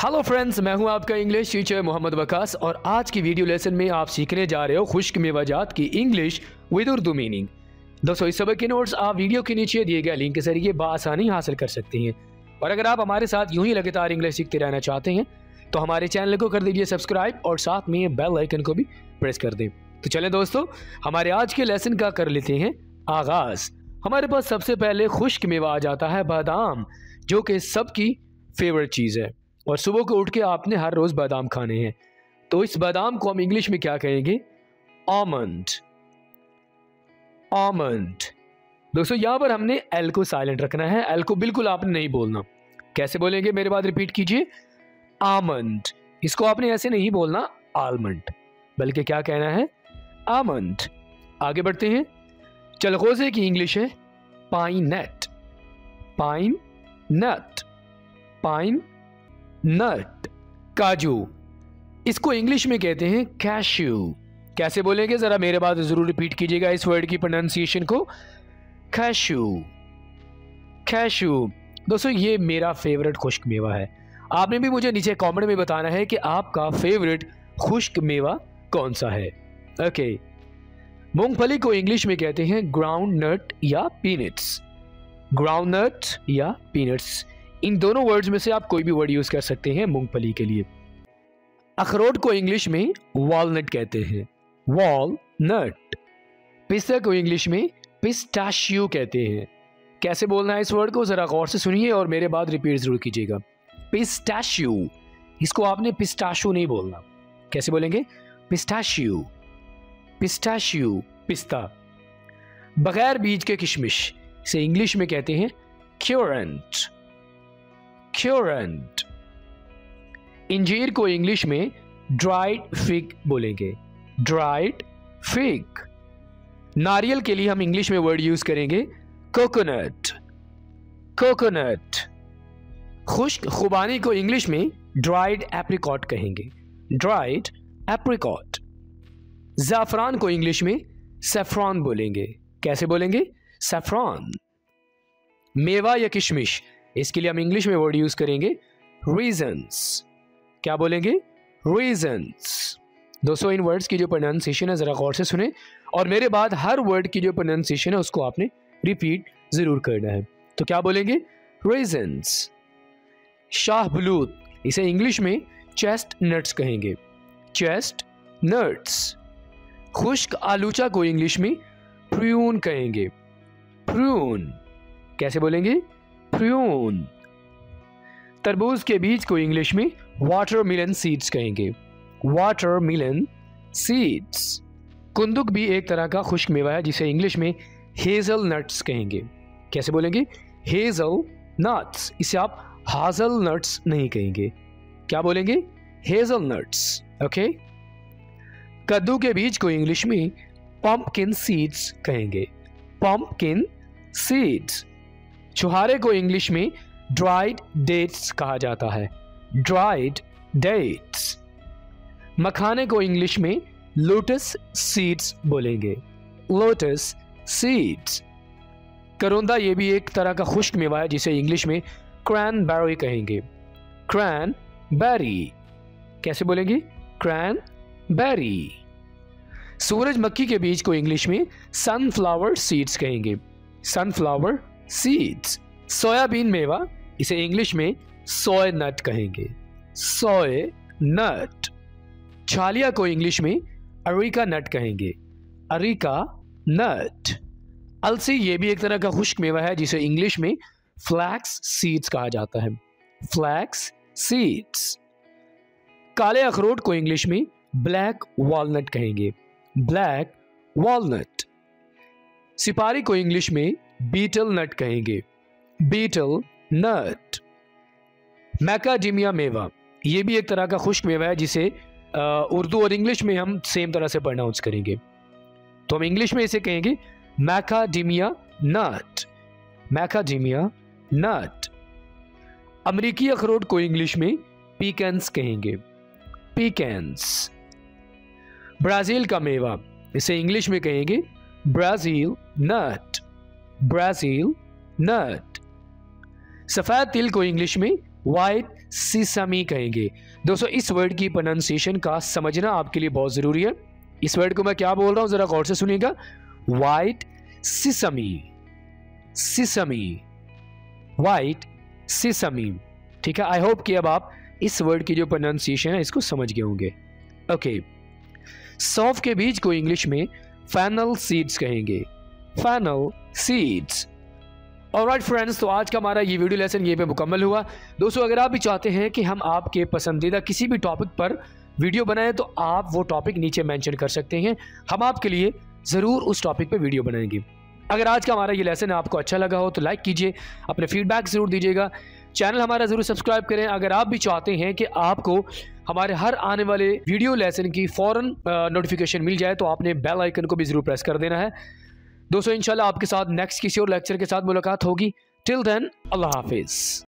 Hello friends मैं हूँ आपका इंग्लिश टीचर मोहम्मद वकास और आज की वीडियो लेसन में आप सीखने जा रहे हो खुश्क मेवाजात की इंग्लिश विद उर्दू मीनिंग दोस्तों, इस सबक के नोट्स आप वीडियो के नीचे दिए गए लिंक के ज़रिए बसानी हासिल कर सकते हैं। और अगर आप हमारे साथ यूँ ही लगातार इंग्लिश सीखते रहना चाहते हैं तो हमारे चैनल को कर दीजिए सब्सक्राइब और साथ में बेल आइकन को भी प्रेस कर दें। तो चलें दोस्तों, हमारे आज के लेसन का कर लेते हैं आगाज़। हमारे पास सबसे पहले खुश्क मेवा आ जाता है बादाम, जो कि सबकी फेवरेट चीज़ है। और सुबह को उठ के आपने हर रोज़ बादाम खाने हैं। तो इस बादाम को हम इंग्लिश में क्या कहेंगे? आमंड। आमंड। दोस्तों, यहाँ पर हमने एल को साइलेंट रखना है। एल को बिल्कुल आपने नहीं बोलना। कैसे बोलेंगे मेरे बाद रिपीट कीजिए? आमंड। इसको आपने ऐसे नहीं बोलना, आलमंड। बल्कि क्या कहना है? आमंड। आगे बढ़ते हैं। चलगोजे की इंग्लिश है, pine nut. Pine nut. Pine nut, काजू। इसको इंग्लिश में कहते हैं कैश्यू कैसे बोलेंगे? जरा मेरे बाद ज़रूर रिपीट कीजिएगा इस वर्ड की प्रोनाउंसिएशन को। कैश्यू कैश्यू दोस्तों, ये मेरा फेवरेट खुश्क मेवा है। आपने भी मुझे नीचे कमेंट में बताना है कि आपका फेवरेट खुश्क मेवा कौन सा है। ओके मूंगफली को इंग्लिश में कहते हैं ग्राउंड नट या पीनट्स ग्राउंड नट या पीनट्स इन दोनों वर्ड्स में से आप कोई भी वर्ड यूज़ कर सकते हैं मूंगफली के लिए। अखरोट को इंग्लिश में वॉलनट कहते हैं। वॉल नट पिस्ता को इंग्लिश में पिस्टाशियो कहते हैं। कैसे बोलना है इस वर्ड को? जरा गौर से सुनिए और मेरे बाद रिपीट ज़रूर कीजिएगा। पिस्टाशियो इसको आपने पिस्टाशो नहीं बोलना। कैसे बोलेंगे? पिस्टाशियो पिस्टाशियो पिस्ता। बगैर बीज के किशमिश। इसे इंग्लिश में कहते हैं क्योरेंट क्योरेंट इंजीर को इंग्लिश में ड्राइड फिग बोलेंगे। ड्राइड फिग नारियल के लिए हम इंग्लिश में वर्ड यूज़ करेंगे। कोकोनट कोकोनट खुश्क खुबानी को इंग्लिश में ड्राइड एप्रिकॉट कहेंगे। ड्राइड एप्रिकॉट जाफरान को इंग्लिश में सेफ्रॉन बोलेंगे। कैसे बोलेंगे? सेफ्रॉन मेवा या किशमिश? इसके लिए हम इंग्लिश में वर्ड यूज़ करेंगे रीजंस क्या बोलेंगे? रीजंस दोस्तों, इन वर्ड्स की जो प्रोनाउंसिएशन है, ज़रा गौर से सुने। और मेरे बाद हर वर्ड की जो प्रोनाउंसिएशन है, उसको आपने रिपीट ज़रूर करना है। तो क्या बोलेंगे? रीजंस शाह बलूत इसे इंग्लिश में चेस्ट नट्स कहेंगे। चेस्ट नट्स खुश्क आलूचा को इंग्लिश में प्रून कहेंगे। प्रून कैसे बोलेंगे? प्रून तरबूज के बीज को इंग्लिश में वाटर मिलन सीड्स कहेंगे। वाटर मिलन सीड्स कुंदुक भी एक तरह का खुश्क मेवा है, जिसे इंग्लिश में हेजल नट्स कहेंगे। कैसे बोलेंगे? हेजल नट्स इसे आप हाजल नट्स नहीं कहेंगे। क्या बोलेंगे? हेजल नट्स ओके कद्दू के बीज को इंग्लिश में पंपकिन सीड्स कहेंगे। पंपकिन सीड्स छुहारे को इंग्लिश में ड्राइड डेट्स कहा जाता है। Dried dates. मखाने को इंग्लिश में लोटस सीड्स बोलेंगे। Lotus seeds. करोंदा ये भी एक तरह का खुश्क मेवा है जिसे इंग्लिश में क्रैन बैरी कहेंगे। क्रैन बैरी कैसे बोलेंगे? क्रैन बैरी सूरज मक्खी के बीज को इंग्लिश में सनफ्लावर सीड्स कहेंगे। सनफ्लावर सीड्स सोयाबीन मेवा, इसे इंग्लिश में सोय नट कहेंगे। सोय नट छालिया को इंग्लिश में अरिका नट कहेंगे। अरिका नट अलसी ये भी एक तरह का खुश्क मेवा है, जिसे इंग्लिश में फ्लैक्स सीड्स कहा जाता है। फ्लैक्स सीड्स काले अखरोट को इंग्लिश में ब्लैक वॉलनट कहेंगे। ब्लैक वॉलनट सिपारी को इंग्लिश में बीटल नट कहेंगे। बीटल नट। मैकाडिमिया मेवा ये भी एक तरह का खुश्क मेवा है जिसे उर्दू और इंग्लिश में हम सेम तरह से प्रोनाउंस करेंगे। तो हम इंग्लिश में इसे कहेंगे मैकाडिमिया नट। मैकाडिमिया नट। अमरीकी अखरोट को इंग्लिश में पीकेंस कहेंगे। पीकेंस ब्राज़ील का मेवा, इसे इंग्लिश में कहेंगे ब्राज़ील नट ब्राज़ील नट सफ़ेद तिल को इंग्लिश में वाइट सीसमी कहेंगे। दोस्तों, इस वर्ड की प्रोनाउंसिएशन का समझना आपके लिए बहुत ज़रूरी है। इस वर्ड को मैं क्या बोल रहा हूँ, ज़रा गौर से सुनिएगा। White sesame sesame white sesame ठीक है आई होप कि अब आप इस वर्ड की जो प्रोनाउंसिएशन है, इसको समझ गए होंगे। ओके सौफ के बीज को इंग्लिश में फैनल सीड्स कहेंगे। फैनल सीड्स और राइट फ्रेंड्स तो आज का हमारा ये वीडियो लेसन ये पे मुकम्मल हुआ। दोस्तों, अगर आप भी चाहते हैं कि हम आपके पसंदीदा किसी भी टॉपिक पर वीडियो बनाएँ तो आप वो टॉपिक नीचे मेंशन कर सकते हैं। हम आपके लिए ज़रूर उस टॉपिक पे वीडियो बनाएँगे। अगर आज का हमारा ये लेसन आपको अच्छा लगा हो तो लाइक कीजिए, अपने फीडबैक ज़रूर दीजिएगा। चैनल हमारा ज़रूर सब्सक्राइब करें। अगर आप भी चाहते हैं कि आपको हमारे हर आने वाले वीडियो लेसन की फ़ौरन नोटिफिकेशन मिल जाए तो आपने बेल आइकन को भी ज़रूर प्रेस कर देना है। दोस्तों, इंशाल्लाह आपके साथ नेक्स्ट किसी और लेक्चर के साथ मुलाकात होगी। टिल देन अल्लाह हाफिज़।